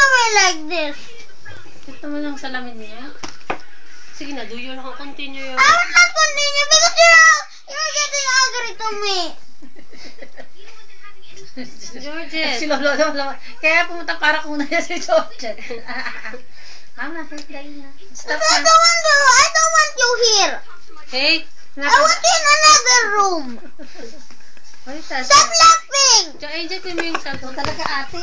to like this. Ito mo lang salamin niya. Sige na, do you lang continue your... I will not continue because you're, you're getting angry to me. George. Si Lolo, Lolo. Kaya pumunta para kuna niya si George. Mama, hintayin na. Stop I don't want to, I don't want you here. Hey, I want you in another room. Stop laughing. Jo, enjoy ko yung cellphone. Talaga ate.